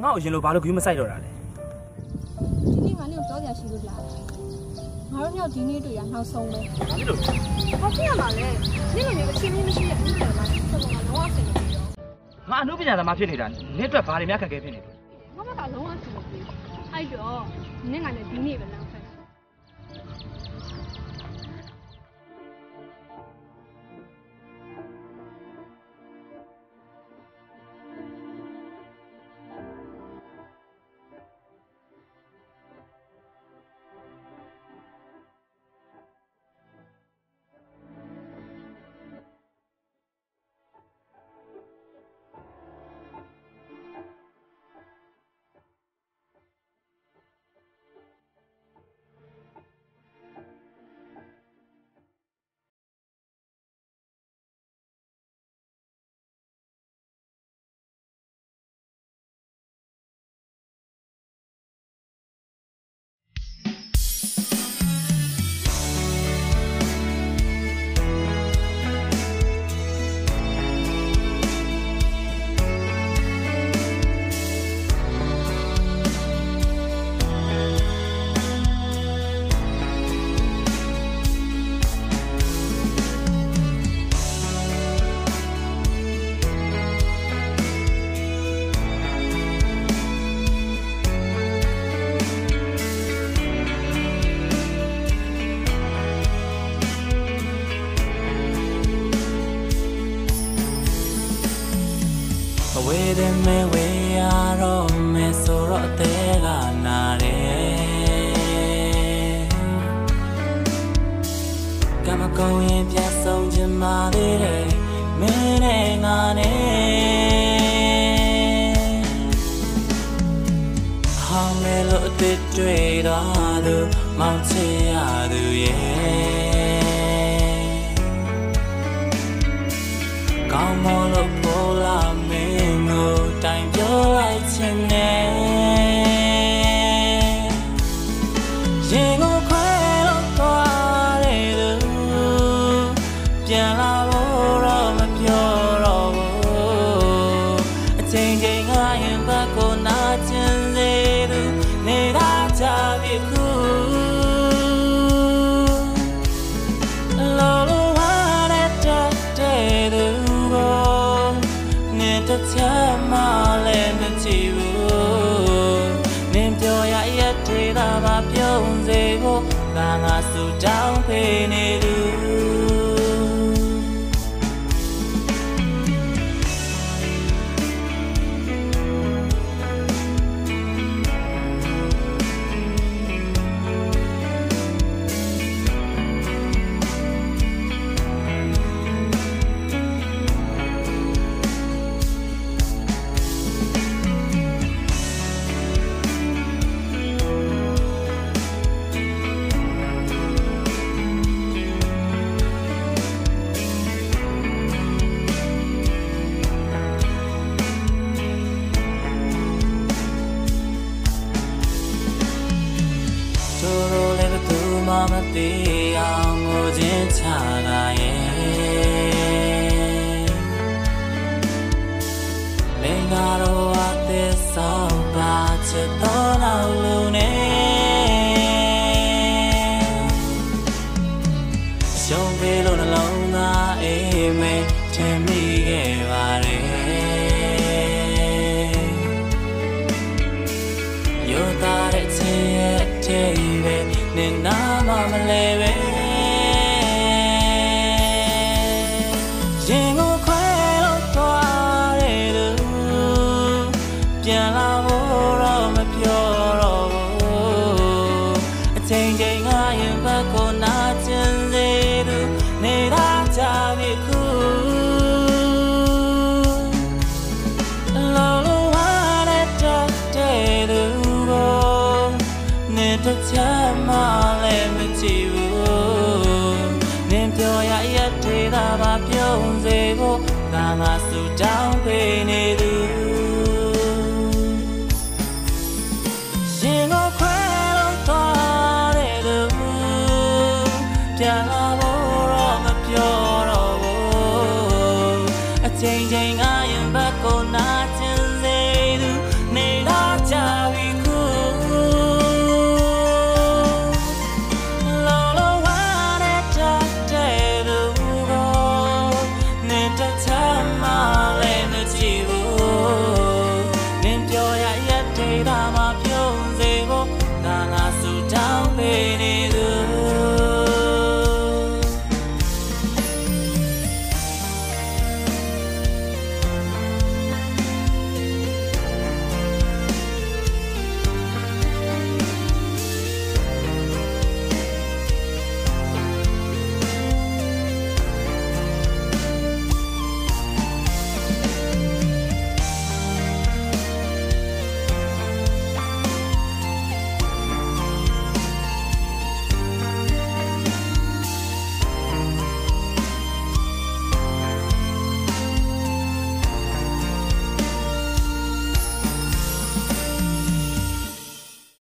ငါ့ကိုရင်လို့ဘာလို့ဂရုမစိုက်တော့တာလဲဒီနေ့ငါနဲ့ပြောကြရှိလို့လာတာငါတို့မြောက်ဒီနေ့တွေ့ရနောက်ဆုံးပဲဘာဖြစ်လို့ဘာဖြစ်ရမှာလဲနေ့လိုမျိုးအချင်းချင်းမရှိတဲ့ဥပဒေမှာဆက်လို့ငါလုံးဝဆင်မပြေတော့ငါအမှုပညာသမားဖြစ်နေတာနင့်အတွက်ဘာတွေများခက်ခဲဖြစ်နေလဲငါဘက်ကလုံးဝဆင်မပြေအဲ့တော့နေ့ငါနဲ့ဒီနေ့ပဲလ ဝေးတဲ့မဲဝေးရတော့မဲဆိုတော့အသေးကနာတယ်ကမကုံရင်ပြတ်ဆုံးချင်ပါသေးတယ်မင်းနဲ့ငါနဲ့ဟောင်းမဲလို့အစ်တွေ့တော့သူမောင်ချင်ရသူရဲ့ကောင်းမလို့ပေါ်လာ လို နင်တစ်ချက်မှလည်းမကြည့်ဘူးနင်ပြောရရက်သေးတာပါပြုံးစေကိုငါငါစူတောင်းပေးနေ မှမသိအောင်ငိုချင်းချလာရဲ့မင်းကတော့အသက်ဆောင်ပါချစ် တစ်ချက်မှလည်းမကြည့်ဘူးနင်ပြောရရက်သေးတာပါပြုံးစေဖို့ငါငါဆူတောင်းပေးနေသူရှင်ကိုခွဲလို့သွားတဲ့သူပြန်လာဖို့တော့မပြောတော့ဘူးအချိန်ချိန်ငါရင်ဘက်ကိုနာ